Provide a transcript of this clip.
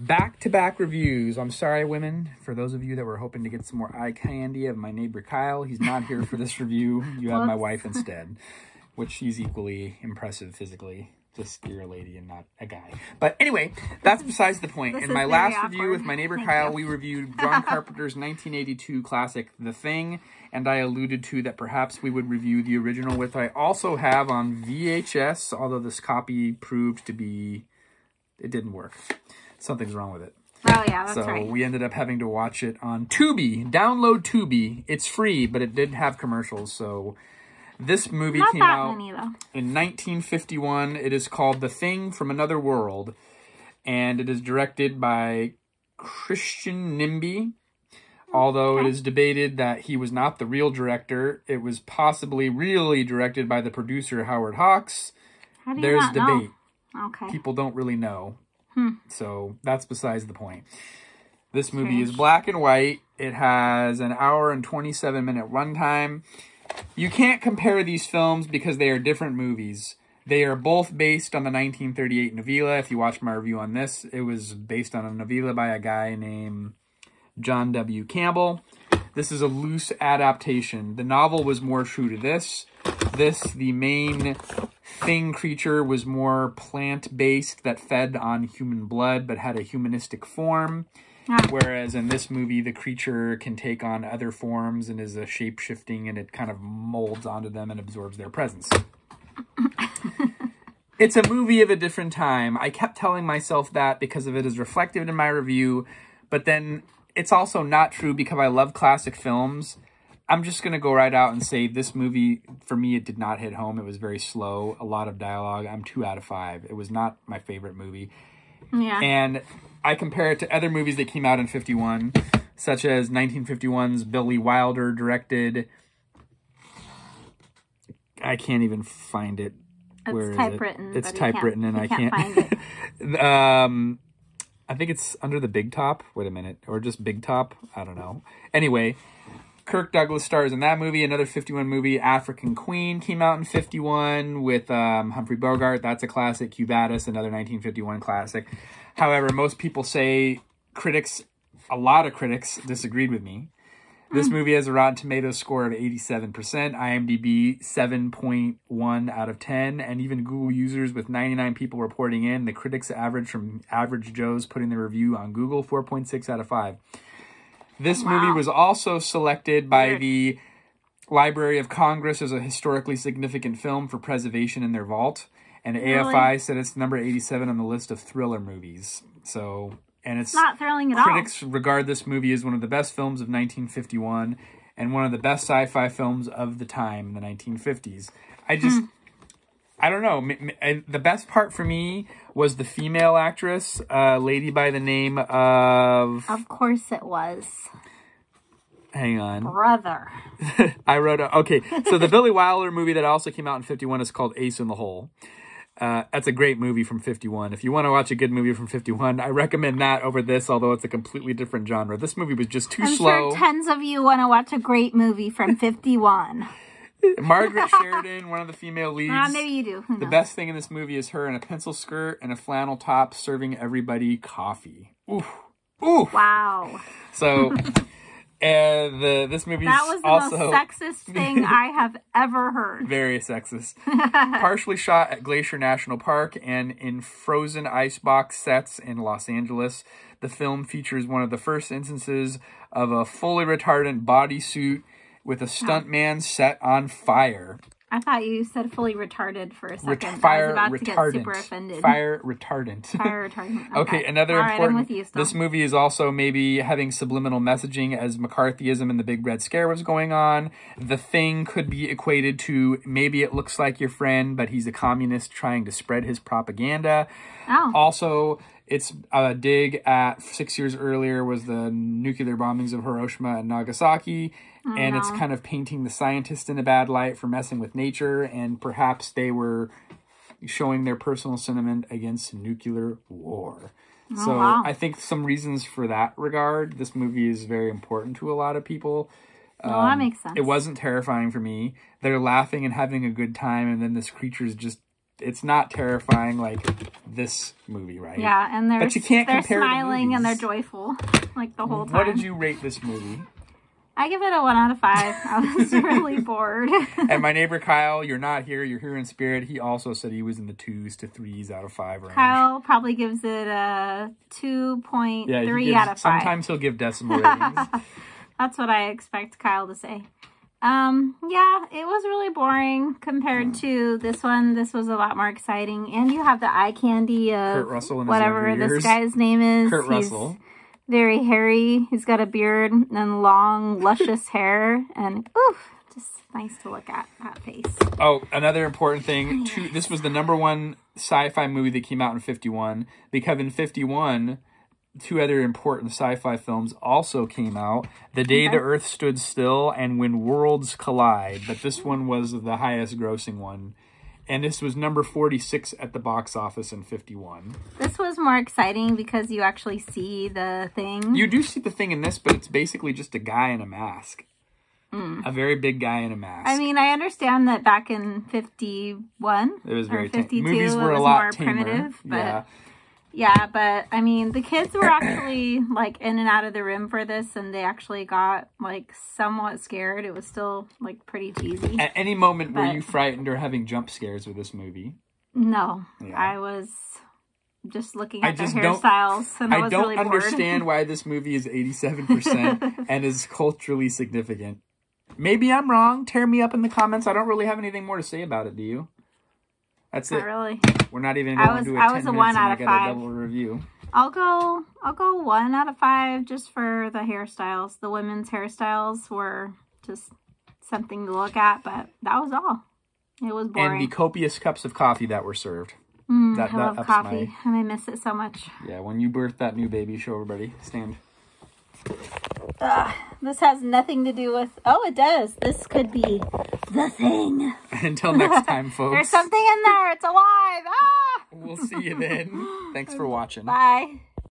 Back to back reviews. I'm sorry, women. For those of you that were hoping to get some more eye candy of my neighbor Kyle, he's not here for this review. You have my wife instead, which she's equally impressive physically. Just you're a lady and not a guy. But anyway, that's besides the point. This In my last awkward. review with my neighbor Thank Kyle, you. we reviewed John Carpenter's 1982 classic, The Thing, and I alluded to that perhaps we would review the original, which I also have on VHS, although this copy proved to be, it didn't work. Something's wrong with it. Oh yeah, that's So right. we ended up having to watch it on Tubi. Download Tubi. It's free, but it did have commercials. So this movie Not came out many in 1951. It is called The Thing from Another World, and it is directed by Christian Nyby. Hmm, Although it is debated that he was not the real director, it was possibly really directed by the producer Howard Hawks. How do you There's not debate. know? Okay. People don't really know. Hmm. So that's besides the point. This movie is black and white. It has an hour and 27 minute runtime. You can't compare these films because they are different movies. They are both based on the 1938 novella. If you watch my review on this, it was based on a novella by a guy named John W. Campbell. This is a loose adaptation. The novel was more true to this. This, the main thing creature, was more plant based that fed on human blood but had a humanistic form. Ah. Whereas in this movie, the creature can take on other forms and is a shape shifting and it kind of molds onto them and absorbs their presence. it's a movie of a different time. I kept telling myself that because of it is reflected in my review, but then it's also not true because I love classic films. I'm just going to go right out and say this movie, for me, it did not hit home. It was very slow, a lot of dialogue. I'm two out of five. It was not my favorite movie. Yeah. And I compare it to other movies that came out in 51, such as 1951's Billy Wilder directed. I can't even find it. Where it's is typewritten. It? It's typewritten, and I can't can't. find it. um, I think it's under the big top. Wait a minute, or just big top. I don't know. Anyway, Kirk Douglas stars in that movie. Another 51 movie, African Queen, came out in 51 with um, Humphrey Bogart. That's a classic. Quo Vadis, another 1951 classic. However, most people say critics, a lot of critics disagreed with me. This movie has a Rotten Tomatoes score of 87%, IMDb 7.1 out of 10, and even Google users with 99 people reporting in. The critics average from Average Joe's putting the review on Google 4.6 out of 5. This oh, movie was also selected by Weird. the Library of Congress as a historically significant film for preservation in their vault, and AFI said it's number 87 on the list of thriller movies. So, and it's Not thrilling at all. critics regard this movie as one of the best films of 1951 and one of the best sci-fi films of the time in the 1950s. I just hmm. I don't know. M- m- I- The best part for me was the female actress, a lady by the name of. Of course it was. hang on. Brother. I wrote a, okay. So the Billy Wilder movie that also came out in 51 is called Ace in the Hole. Uh, that's a great movie from 51. If you want to watch a good movie from 51, I recommend that over this, although it's a completely different genre. This movie was just too I'm slow. sure tens of you want to watch a great movie from 51. Margaret Sheridan, one of the female leads. Uh, maybe you do. Who The knows? best thing in this movie is her in a pencil skirt and a flannel top serving everybody coffee. Ooh. Ooh. Wow. So, uh, the this movie That was the also most sexist thing I have ever heard. very sexist. Partially shot at Glacier National Park and in frozen icebox sets in Los Angeles. The film features one of the first instances of a fully retardant bodysuit with a stuntman set on fire. I thought you said fully retarded for a Ret- second. I fire was about to retardant. get super offended. Fire retardant. Fire retardant. Okay, another All right, important. I'm with you this movie is also maybe having subliminal messaging as McCarthyism and the Big Red Scare was going on. The thing could be equated to maybe it looks like your friend, but he's a communist trying to spread his propaganda. oh, Also, it's a dig at six years earlier was the nuclear bombings of Hiroshima and Nagasaki, and it's kind of painting the scientists in a bad light for messing with nature, and perhaps they were showing their personal sentiment against nuclear war. so Oh, wow. I think some reasons for that regard, this movie is very important to a lot of people. well, that makes sense. um, It wasn't terrifying for me. They're laughing and having a good time, and then this creature's just it's not terrifying like this movie, right? Yeah, and they're But you can't they're compare smiling and they're joyful like the whole time. What did you rate this movie? I give it a one out of five. I was really bored. and my neighbor Kyle, you're not here, you're here in spirit. He also said he was in the twos to threes out of five range. Kyle probably gives it a two point yeah, three gives- out of five. Sometimes he'll give decimal ratings. That's what I expect Kyle to say. Um, yeah, it was really boring compared to this one. This was a lot more exciting, and you have the eye candy of Kurt Russell whatever this guy's name is. Kurt He's Russell. very hairy. He's got a beard and long, luscious hair, and oof, just nice to look at that face. Oh, another important thing. Two, this was the number one sci-fi movie that came out in 51. Because in 51, two other important sci-fi films also came out. The Day the Earth Stood Still and When Worlds Collide. But this one was the highest grossing one. And this was number 46 at the box office in 51. This was more exciting because you actually see the thing. You do see the thing in this, but it's basically just a guy in a mask. Hmm. A very big guy in a mask. I mean, I understand that back in 51 it was or very tame. 52, Movies were a lot more tamer. primitive, but yeah. Yeah, but I mean, the kids were actually like in and out of the room for this, and they actually got like somewhat scared. It was still like pretty cheesy. At any moment, were you frightened or having jump scares with this movie? No, Yeah. I was just looking I at their don't- hairstyles, and I, I was don't really bored. understand why this movie is 87% and is culturally significant. Maybe I'm wrong. Tear me up in the comments. I don't really have anything more to say about it, do you? That's Not it. really. We're not even I going was- to do a I 10 was a one out I of got five. a double review. I'll go. I'll go one out of five just for the hairstyles. The women's hairstyles were just something to look at, but that was all. It was boring. And the copious cups of coffee that were served. Mm, that- I that love coffee, and I miss it so much. Yeah, when you birth that new baby, show everybody. Stand. Ugh, this has nothing to do with. Oh, it does. This could be the thing. Until next time, folks. There's something in there. It's alive. Ah! We'll see you then. Thanks for watching. Bye.